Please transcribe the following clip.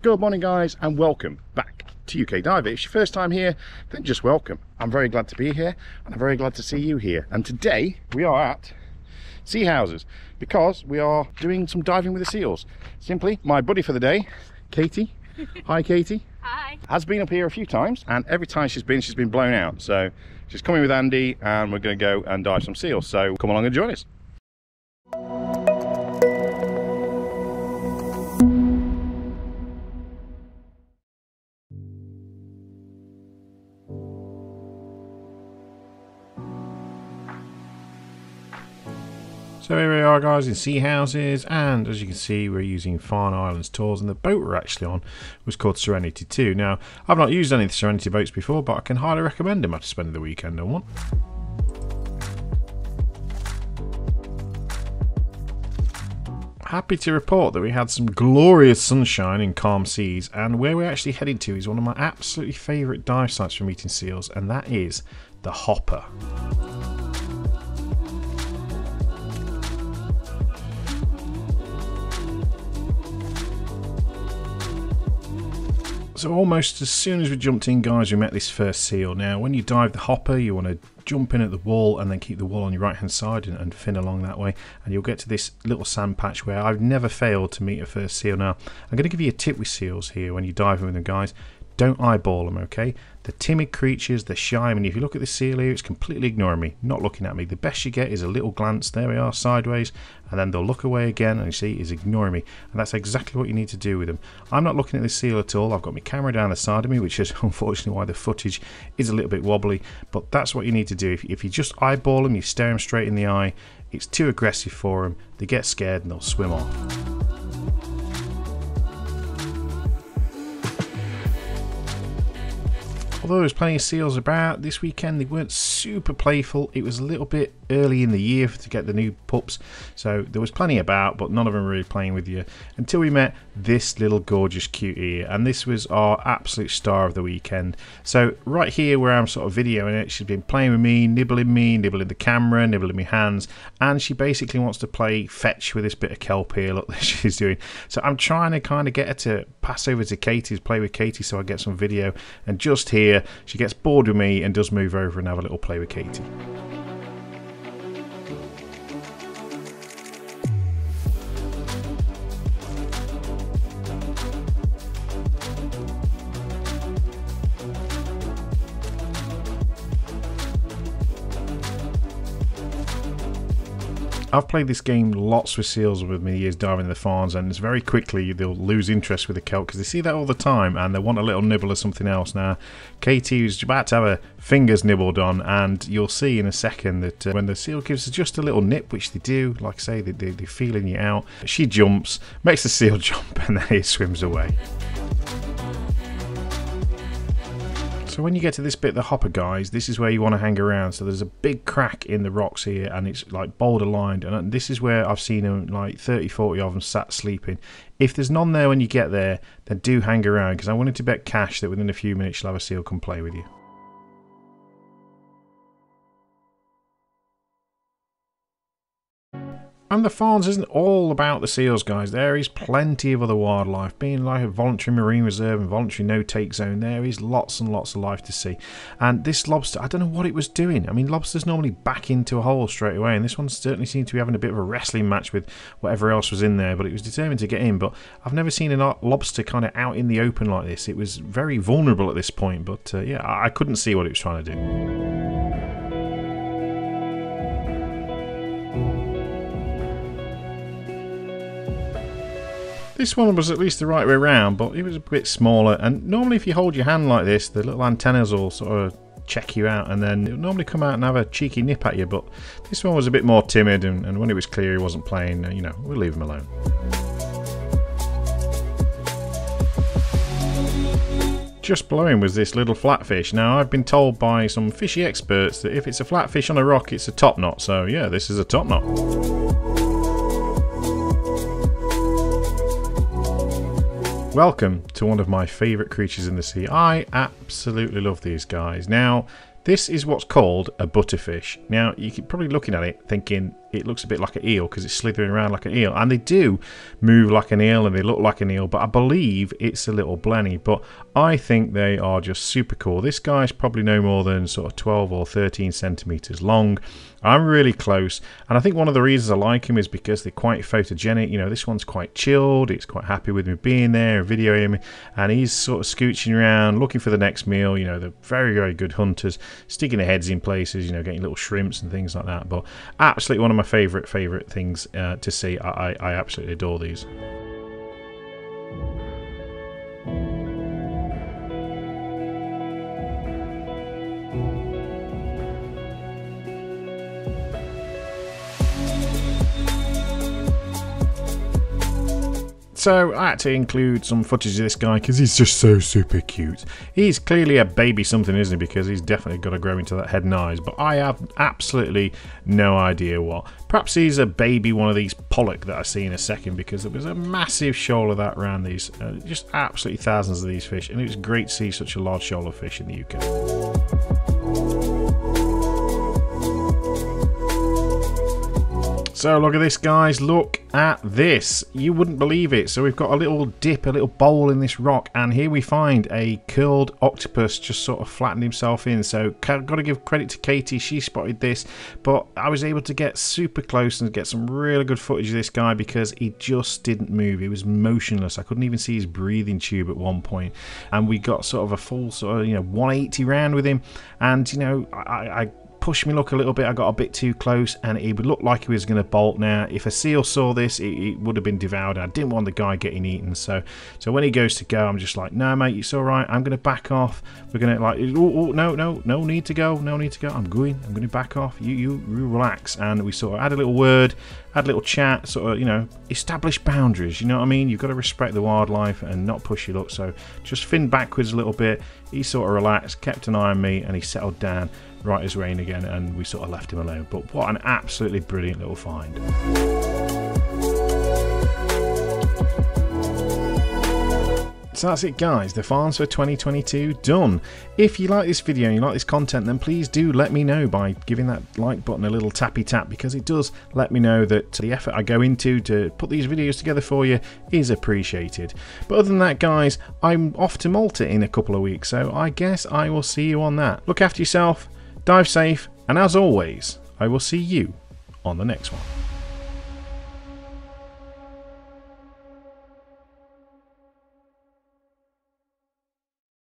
Good morning guys and welcome back to UK Diver. If it's your first time here, then just welcome. I'm very glad to be here and I'm very glad to see you here. And today we are at Seahouses because we are doing some diving with the seals. Simply, my buddy for the day, Katie. Hi Katie. Hi. Has been up here a few times and every time she's been, she's been blown out. So she's coming with Andy and we're going to go and dive some seals. So come along and join us. So here we are guys in Seahouses and as you can see we're using Farne Islands tours and the boat we're actually on was called Serenity 2. Now I've not used any of the Serenity boats before but I can highly recommend them after spending the weekend on one. Happy to report that we had some glorious sunshine in calm seas and where we're actually heading to is one of my absolutely favourite dive sites for meeting seals and that is the Hopper. So almost as soon as we jumped in guys we met this first seal. Now when you dive the hopper you want to jump in at the wall and then keep the wall on your right hand side and, and, fin along that way and you'll get to this little sand patch where I've never failed to meet a first seal. Now I'm going to give you a tip with seals here when you're diving with them guys. Don't eyeball them, okay? The timid creatures, they're shy. I mean, if you look at the seal here, it's completely ignoring me, not looking at me. The best you get is a little glance, there we are, sideways, and then they'll look away again, and you see, is ignoring me. And that's exactly what you need to do with them. I'm not looking at the seal at all. I've got my camera down the side of me, which is unfortunately why the footage is a little bit wobbly. But that's what you need to do. If, if you just eyeball them, you stare them straight in the eye, it's too aggressive for them. They get scared and they'll swim off. Although there's plenty of seals about this weekend, they weren't super playful. It was a little bit early in the year to get the new pups, so there was plenty about, but none of them really playing with you until we met this little gorgeous cutie, and this was our absolute star of the weekend. So right here where I'm sort of videoing it, she's been playing with me, nibbling me, nibbling the camera, nibbling my hands, and she basically wants to play fetch with this bit of kelp here. Look, she's doing. So I'm trying to kind of get her to pass over to Katie's, play with Katie, so I get some video, and just here she gets bored with me and does move over and have a little play with Katie. I've played this game lots with seals with me years diving in the Farnes, and it's very quickly they'll lose interest with the kelp because they see that all the time and they want a little nibble of something else. Now, Katie is about to have her fingers nibbled on, and you'll see in a second that uh, when the seal gives just a little nip, which they do, like I say, they, they, they're feeling you out, she jumps, makes the seal jump, and then he swims away. So when you get to this bit, the hopper guys, this is where you want to hang around. So there's a big crack in the rocks here and it's like boulder lined. And uh, this is where I've seen them, like 30, 40 of them sat sleeping. If there's none there when you get there, then do hang around because I wanted to bet cash that within a few minutes you'll have a seal come play with you. And the Farnes isn't all about the seals, guys. There is plenty of other wildlife. Being like a voluntary marine reserve and voluntary no-take zone, there is lots and lots of life to see. And this lobster, I don't know what it was doing. I mean, lobsters normally back into a hole straight away, and this one certainly seemed to be having a bit of a wrestling match with whatever else was in there, but it was determined to get in. But I've never seen a lobster kind of out in the open like this. It was very vulnerable at this point, but uh, yeah, I couldn't see what it was trying to do. This one was at least the right way around, but it was a bit smaller. And normally if you hold your hand like this, the little antennas will sort of check you out and then it'll normally come out and have a cheeky nip at you. But this one was a bit more timid and, and when it was clear he wasn't playing, uh, you know, we'll leave him alone. Just below him was this little flatfish. Now, I've been told by some fishy experts that if it's a flatfish on a rock, it's a top knot. So, yeah, this is a top Welcome to one of my favourite creatures in the sea. I absolutely love these guys. Now, this is what's called a butterfish. Now, you're probably looking at it thinking, it looks a bit like an eel because it's slithering around like an eel. And they do move like an eel and they look like an eel, but I believe it's a little blenny. But I think they are just super cool. This guy's probably no more than sort of 12 or 13 centimeters long. I'm really close, and I think one of the reasons I like him is because they're quite photogenic. You know, this one's quite chilled, it's quite happy with me being there, videoing me, and he's sort of scooching around looking for the next meal. You know, they're very, very good hunters, sticking their heads in places, you know, getting little shrimps and things like that. But absolutely one of my favourite, favourite things uh, to see. I, I, I absolutely adore these. So I had to include some footage of this guy because he's just so super cute. He's clearly a baby something, isn't he? Because he's definitely got to grow into that head and eyes. But I have absolutely no idea what. Perhaps he's a baby one of these pollock that I see in a second because there was a massive shoal of that around these. Uh, just absolutely thousands of these fish. And it was great to see such a large shoal of fish in the UK. So look at this guys, look at this. You wouldn't believe it. So we've got a little dip, a little bowl in this rock and here we find a curled octopus just sort of flattened himself in. So got to give credit to Katie, she spotted this. But I was able to get super close and get some really good footage of this guy because he just didn't move. He was motionless. I couldn't even see his breathing tube at one point. And we got sort of a full sort of, you know, 180 round with him. And, you know, I, I pushed me luck a little bit. I got a bit too close, and it would look like he was going to bolt. Now, if a seal saw this, it, it, would have been devoured. I didn't want the guy getting eaten, so so when he goes to go, I'm just like, no, mate, it's all right. I'm going to back off. We're going to like, oh, oh, no, no, no need to go, no need to go. I'm going. I'm going to back off. You, you, you relax. And we sort of had a little word, had a little chat, sort of, you know, establish boundaries. You know what I mean? You've got to respect the wildlife and not push your luck. So just fin backwards a little bit. He sort of relaxed, kept an eye on me, and he settled down right as rain again, and we sort of left him alone. But what an absolutely brilliant little find. So that's it guys, the Farnes for 2022 done. If you like this video and you like this content then please do let me know by giving that like button a little tappy tap because it does let me know that the effort I go into to put these videos together for you is appreciated. But other than that guys, I'm off to Malta in a couple of weeks so I guess I will see you on that. Look after yourself, dive safe, and as always, I will see you on the next one.